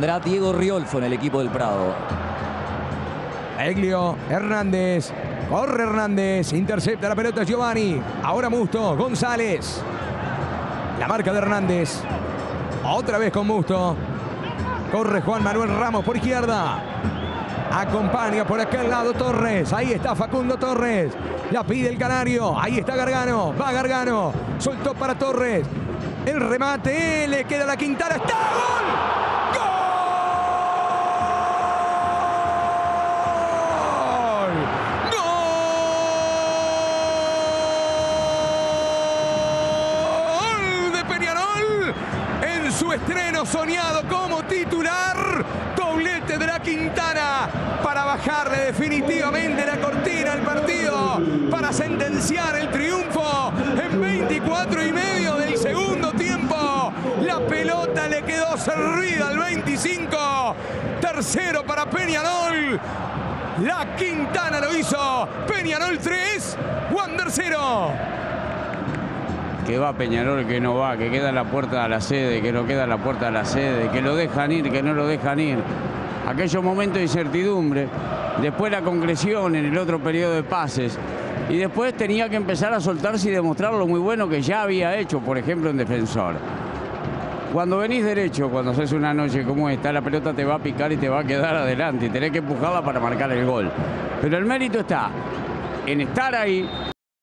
Tendrá Diego Riolfo en el equipo del Prado. Eglio Hernández. Corre Hernández. Intercepta la pelota Giovanni. Ahora Musto. González. La marca de Hernández. Otra vez con Musto. Corre Juan Manuel Ramos por izquierda. Acompaña por aquel lado Torres. Ahí está Facundo Torres. La pide el Canario. Ahí está Gargano. Va Gargano. Soltó para Torres. El remate. Le queda la Quintana. ¡Está! ¡Gol! ¡Gol! de Peñarol en estreno soñado como titular. Doblete de la Quintana para bajarle definitivamente la cortina al partido, para sentenciar el triunfo en 24 y medio del segundo tiempo. La pelota le quedó servida al 25. Tercero para Peñarol. La Quintana lo hizo. Peñarol 3, Wander 0. Que va Peñarol, que no va, que queda la puerta de la sede, que no queda la puerta de la sede, que lo dejan ir, que no lo dejan ir. Aquellos momentos de incertidumbre, después la concreción en el otro periodo de pases, y después tenía que empezar a soltarse y demostrar lo muy bueno que ya había hecho, por ejemplo, en defensor. Cuando venís derecho, cuando haces una noche como esta, la pelota te va a picar y te va a quedar adelante y tenés que empujarla para marcar el gol. Pero el mérito está en estar ahí,